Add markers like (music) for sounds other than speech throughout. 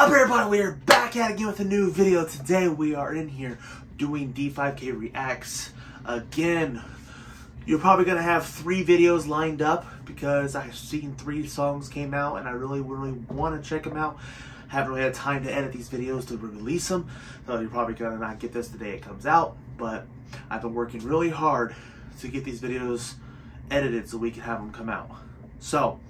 Up everybody? We are back at again with a new video. Today we are in here doing D5K Reacts again. You're probably to have three videos lined up because I've seen three songs came out and I really, really want to check them out. Haven't really had time to edit these videos to release them. So you're probably to not get this the day it comes out. But I've been working really hard to get these videos edited so we can have them come out. So,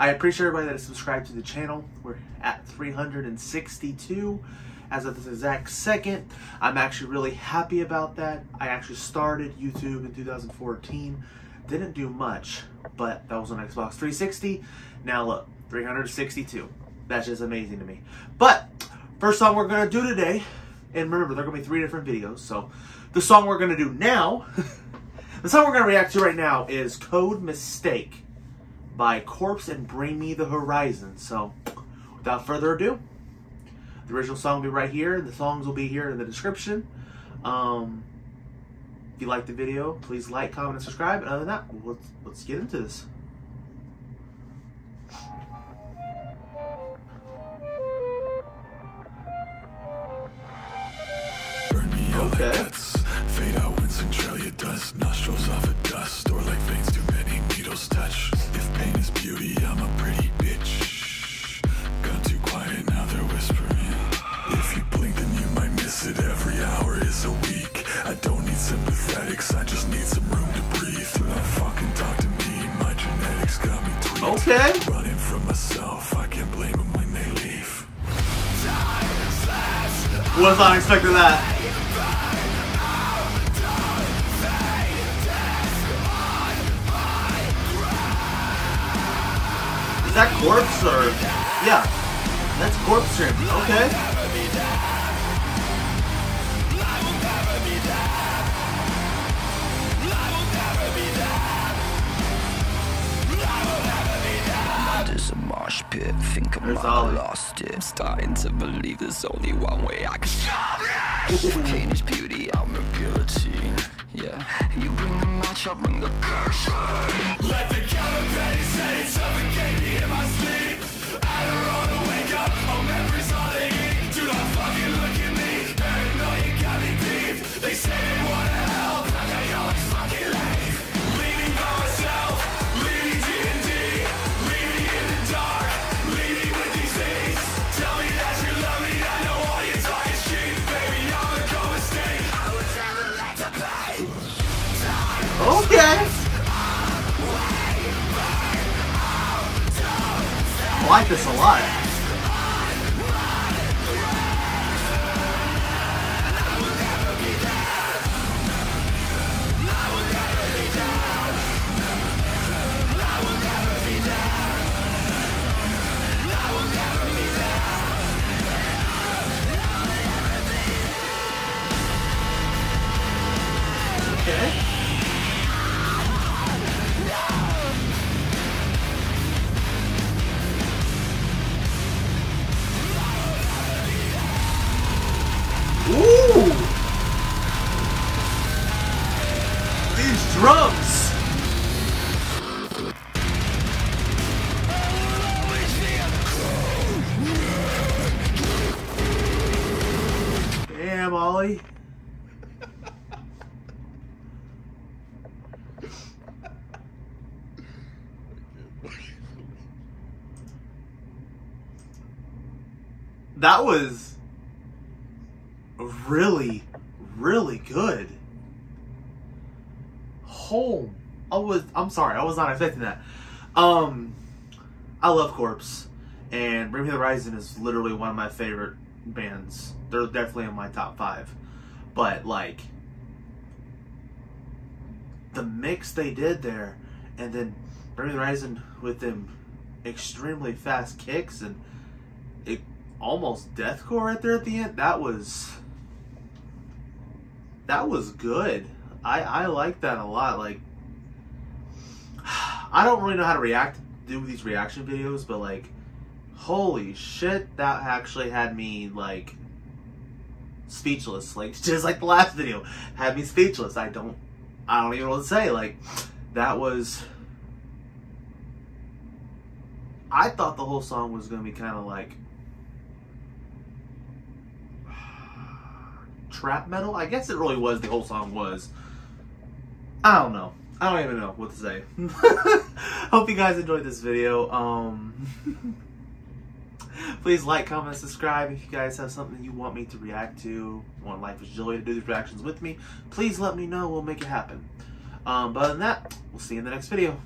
I appreciate everybody that is subscribed to the channel. We're at 362 as of this exact second. I'm actually really happy about that. I actually started YouTube in 2014. Didn't do much, but that was on Xbox 360. Now look, 362. That's just amazing to me. But first song we're gonna do today, and remember, there are gonna be three different videos. So the song we're gonna do now, (laughs) the song we're gonna react to right now is Code Mistake by Corpse and Bring Me the Horizon. So, without further ado, the original song will be right here. The songs will be here in the description. Um, if you like the video, please like, comment, and subscribe. And other than that, let's, let's get into this. Sympathetics, I just need some room to breathe. Not fucking talk to me, my genetics got me tweaked. Okay. Running from myself, I can't blame them when they leave. Was not expecting that. Is that corpse or yeah? That's corpse stream. Okay. Mosh pit, think I There's might Oli. lost it. Starting to believe there's only one way I can stop it. Pain is beauty, I'm a guillotine. Yeah, you bring the match, I bring the curse. Let the counterfeit say suffocate me in my sleep. I don't wanna wake up, all memories like this a lot. Drums! Damn, Oli. That was really, really good. Home. I was I'm sorry, I was not expecting that. Um I love Corpse and Bring Me the Horizon is literally one of my favorite bands. They're definitely in my top five. But like the mix they did there and then Bring Me the Horizon with them extremely fast kicks and it almost deathcore right there at the end. That was that was good. I, I like that a lot. Like, (sighs) I don't really know how to react do these reaction videos, but like, holy shit, that actually had me like speechless. Like, (laughs) just like the last video had me speechless. I don't, I don't even know what to say. Like, that was. I thought the whole song was gonna be kind of like (sighs) trap metal. I guess it really was. The whole song was. I don't know. I don't even know what to say. (laughs) Hope you guys enjoyed this video. Um, (laughs) please like, comment, subscribe. If you guys have something you want me to react to, want Life is Joy to do these reactions with me, please let me know. We'll make it happen. Um, but other than that, we'll see you in the next video.